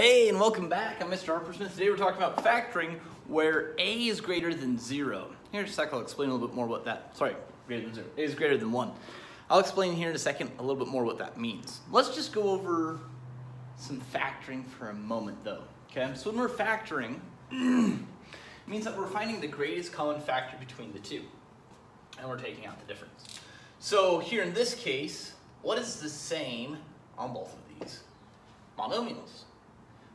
Hey, and welcome back. I'm Mr. Harper Smith. Today we're talking about factoring where a is greater than zero. Here in a sec, I'll explain a little bit more what that, sorry, greater than zero. a is greater than one. I'll explain here in a second a little bit more what that means. Let's just go over some factoring for a moment though, okay? So when we're factoring, it means that we're finding the greatest common factor between the two, and we're taking out the difference. So here in this case, what is the same on both of these? Monomials.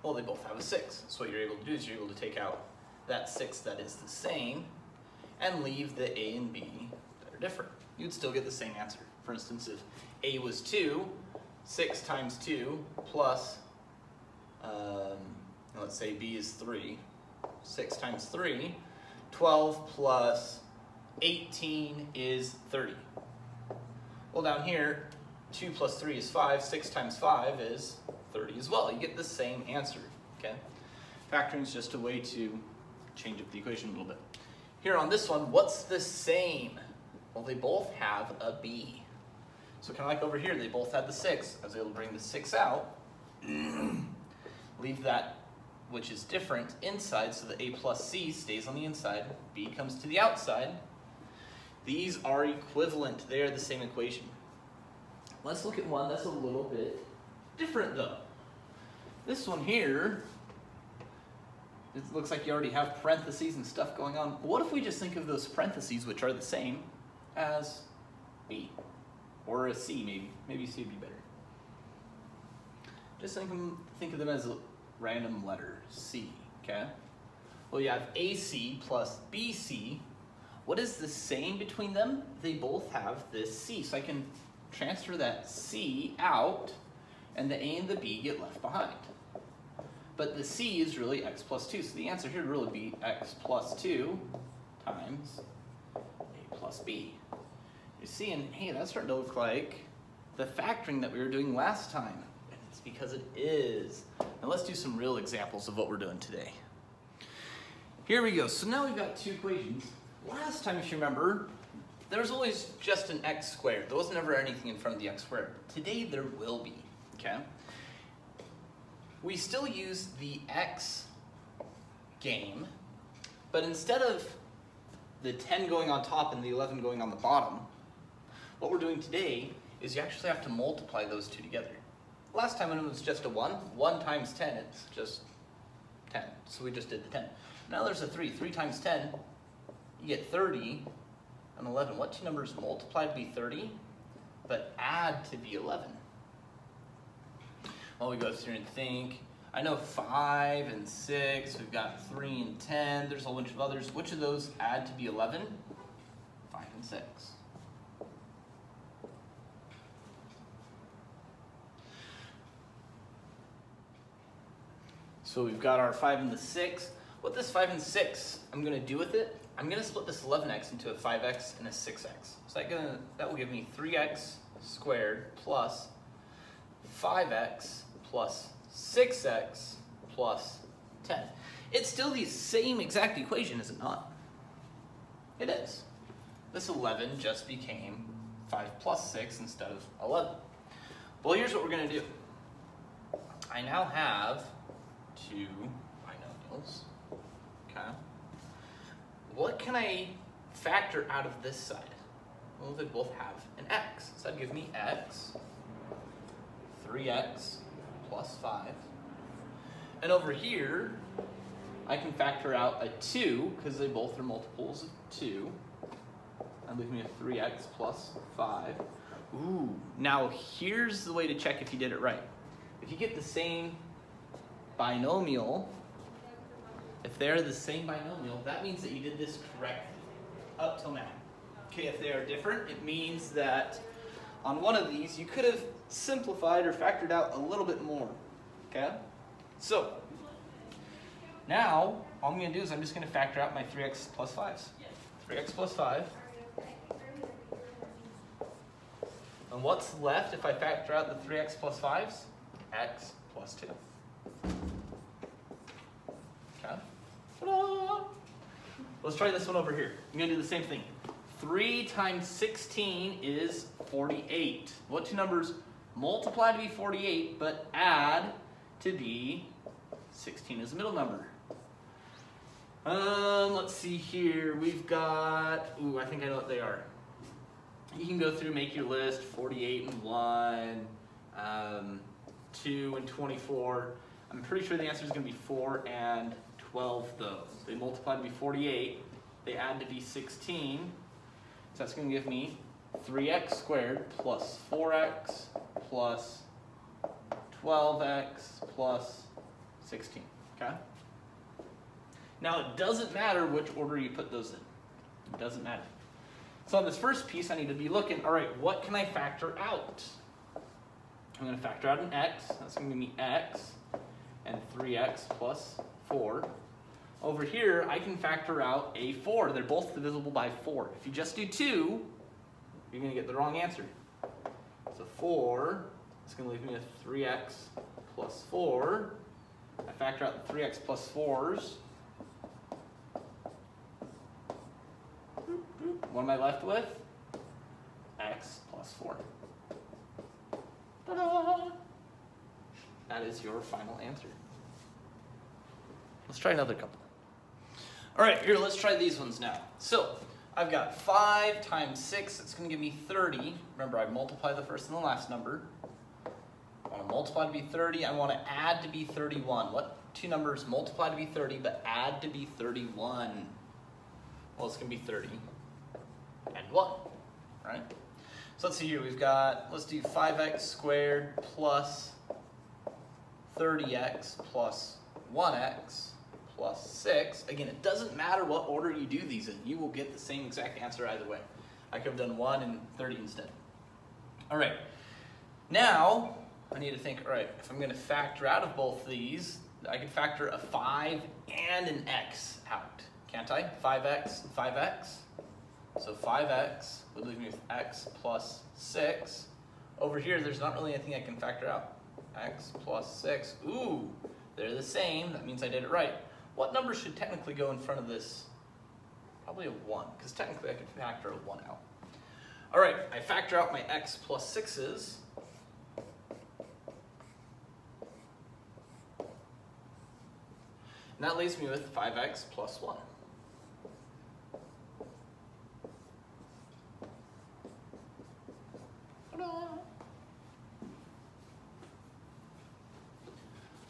Well, they both have a 6. So what you're able to do is you're able to take out that 6 that is the same and leave the A and B that are different. You'd still get the same answer. For instance, if A was 2, 6 times 2 plus, um, let's say B is 3, 6 times 3, 12 plus 18 is 30. Well, down here, 2 plus 3 is 5, 6 times 5 is 30 as well. You get the same answer, okay? Factoring is just a way to change up the equation a little bit. Here on this one, what's the same? Well, they both have a b. So kind of like over here, they both had the 6. I was able to bring the 6 out, leave that which is different inside, so the a plus c stays on the inside, b comes to the outside. These are equivalent. They are the same equation. Let's look at one that's a little bit different though. This one here, it looks like you already have parentheses and stuff going on. What if we just think of those parentheses, which are the same, as B? Or a C, maybe. Maybe C would be better. Just think of them, think of them as a random letter, C, okay? Well, you have AC plus BC. What is the same between them? They both have this C. So I can transfer that C out, and the A and the B get left behind. But the c is really x plus 2. So the answer here would really be x plus 2 times a plus b. You're seeing, hey, that's starting to look like the factoring that we were doing last time. And it's because it is. Now let's do some real examples of what we're doing today. Here we go. So now we've got two equations. Last time, if you remember, there was always just an x squared. There was never anything in front of the x squared. Today there will be, okay? We still use the X game, but instead of the 10 going on top and the 11 going on the bottom, what we're doing today is you actually have to multiply those two together. Last time when it was just a 1, 1 times 10, it's just 10. So we just did the 10. Now there's a 3. 3 times 10, you get 30 and 11. What two numbers multiply to be 30, but add to be 11? Well, we go through and think. I know five and six, we've got three and 10, there's a whole bunch of others. Which of those add to be 11? Five and six. So we've got our five and the six. What this five and six, I'm gonna do with it, I'm gonna split this 11x into a 5x and a 6x. So that, gonna, that will give me 3x squared plus 5x plus 6x plus 10. It's still the same exact equation, is it not? It is. This 11 just became 5 plus 6 instead of 11. Well, here's what we're going to do. I now have two binomials. Okay. What can I factor out of this side? Well, they both have an x. So that'd give me x, 3x plus 5. And over here, I can factor out a 2, because they both are multiples of 2. That leaves me a 3x plus 5. Ooh, now here's the way to check if you did it right. If you get the same binomial, if they're the same binomial, that means that you did this correctly up till now. Okay, if they are different, it means that on one of these, you could have simplified or factored out a little bit more, okay? So, now, all I'm gonna do is I'm just gonna factor out my 3x plus 5s. 3x plus 5. And what's left if I factor out the 3x plus 5s? x plus 2. Okay? Let's try this one over here. I'm gonna do the same thing. 3 times 16 is 48. What two numbers multiply to be 48, but add to be 16 as a middle number. Um, let's see here. We've got, ooh, I think I know what they are. You can go through, make your list, 48 and 1, um, 2 and 24. I'm pretty sure the answer is going to be 4 and 12 though. They multiply to be 48. They add to be 16. So that's going to give me 3x squared plus 4x plus 12x plus 16. Okay? Now it doesn't matter which order you put those in. It doesn't matter. So on this first piece, I need to be looking, all right, what can I factor out? I'm going to factor out an x. That's going to give me x and 3x plus 4. Over here, I can factor out a 4. They're both divisible by 4. If you just do 2, you're going to get the wrong answer. So 4 is going to leave me with 3x plus 4. I factor out the 3x plus 4s. What am I left with? x plus 4. Ta-da! That is your final answer. Let's try another couple. All right, here, let's try these ones now. So, I've got 5 times 6, it's going to give me 30. Remember, I multiply the first and the last number. I want to multiply to be 30. I want to add to be 31. What two numbers multiply to be 30, but add to be 31? Well, it's going to be 30 and 1, right? So let's see here. We've got, let's do 5x squared plus 30x plus 1x plus 6. Again, it doesn't matter what order you do these in. You will get the same exact answer either way. I could have done 1 and 30 instead. All right. Now, I need to think, all right, if I'm going to factor out of both these, I can factor a 5 and an x out, can't I? 5x 5x. So 5x would leave me with x plus 6. Over here, there's not really anything I can factor out. x plus 6. Ooh, they're the same. That means I did it right. What number should technically go in front of this? Probably a 1, because technically I could factor a 1 out. All right, I factor out my x plus 6's. And that leaves me with 5x plus 1.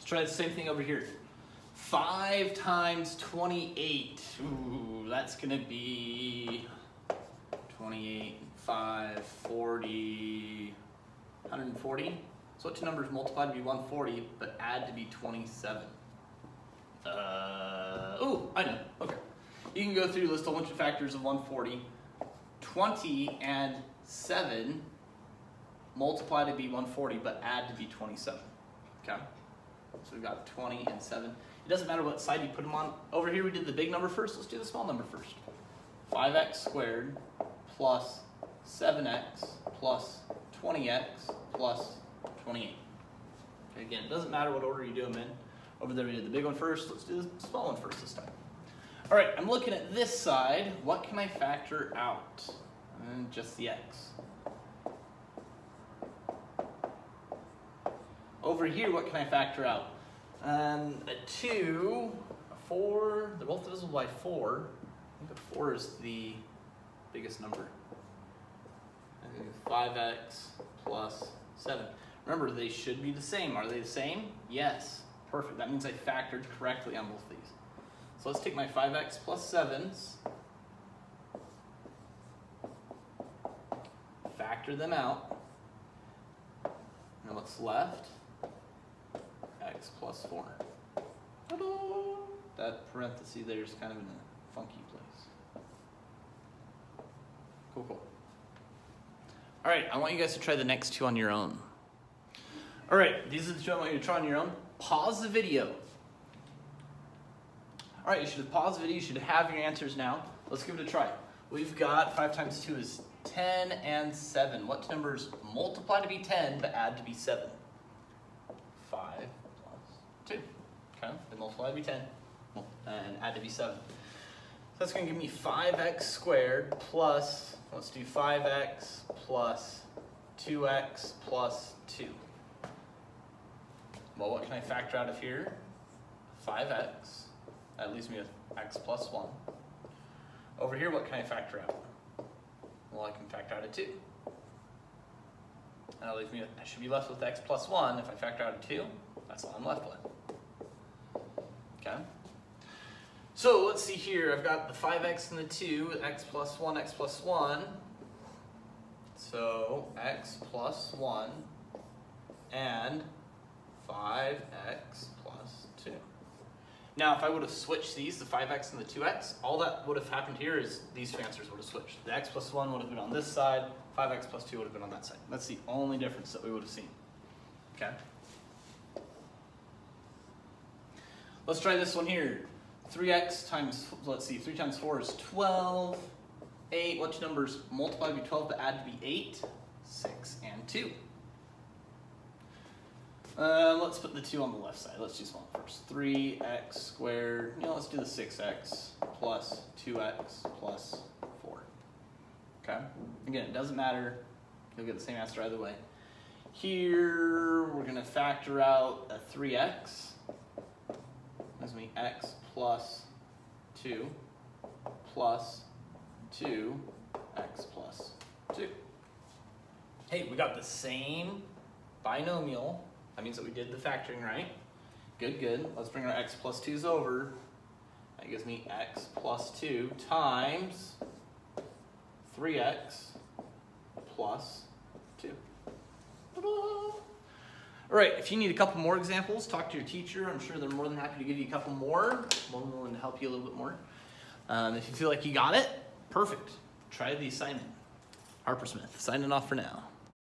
Let's try the same thing over here. 5 times 28. Ooh, that's going to be 28, 5, 40, 140. So two numbers multiplied to be 140, but add to be 27? Uh, oh, I know. Okay. You can go through, list a bunch of factors of 140. 20 and 7 multiply to be 140, but add to be 27. Okay? So we've got 20 and 7. It doesn't matter what side you put them on. Over here we did the big number first. Let's do the small number first. 5x squared plus 7x plus 20x plus 28. Okay, again, it doesn't matter what order you do them in. Over there we did the big one first. Let's do the small one first this time. All right, I'm looking at this side. What can I factor out? And just the x. Over here, what can I factor out? Um, a 2, a 4, they're both divisible by 4. I think a 4 is the biggest number. I think 5x plus 7. Remember, they should be the same. Are they the same? Yes. Perfect. That means I factored correctly on both these. So let's take my 5x plus 7s, factor them out. and what's left? Plus 4. That parenthesis there is kind of in a funky place. Cool, cool. All right, I want you guys to try the next two on your own. All right, these are the two I want you to try on your own. Pause the video. All right, you should pause the video. You should have your answers now. Let's give it a try. We've got 5 times 2 is 10 and 7. What numbers multiply to be 10 but add to be 7? 5 plus 2. Okay, they multiply to be 10 and add to be 7. So that's going to give me 5x squared plus, let's do 5x plus 2x plus 2. Well, what can I factor out of here? 5x. That leaves me with x plus 1. Over here, what can I factor out? Well, I can factor out a 2. And that leaves me with, I should be left with x plus 1. If I factor out a 2, that's all I'm left with. Okay? So let's see here. I've got the 5x and the 2, x plus 1, x plus 1. So x plus 1 and 5x plus 2. Now, if I would have switched these, the 5x and the 2x, all that would have happened here is these answers would have switched. The x plus 1 would have been on this side, 5x plus 2 would have been on that side. That's the only difference that we would have seen. Okay? Let's try this one here. 3x times, let's see, 3 times 4 is 12. 8, which numbers multiply by 12 but add to be 8? 6 and 2. Um, let's put the 2 on the left side. Let's do small first. 3x squared, you know, let's do the 6x plus 2x plus 4. Okay? Again, it doesn't matter. You'll get the same answer either way. Here, we're going to factor out a 3x. Gives me x plus 2 plus 2 x plus 2. Hey, we got the same binomial. That means that we did the factoring right. Good, good. Let's bring our x plus 2's over. That gives me x plus 2 times 3x plus 2. All right, if you need a couple more examples, talk to your teacher. I'm sure they're more than happy to give you a couple more. More than willing to help you a little bit more. Um, if you feel like you got it, perfect. Try the assignment. Harper Smith, signing off for now.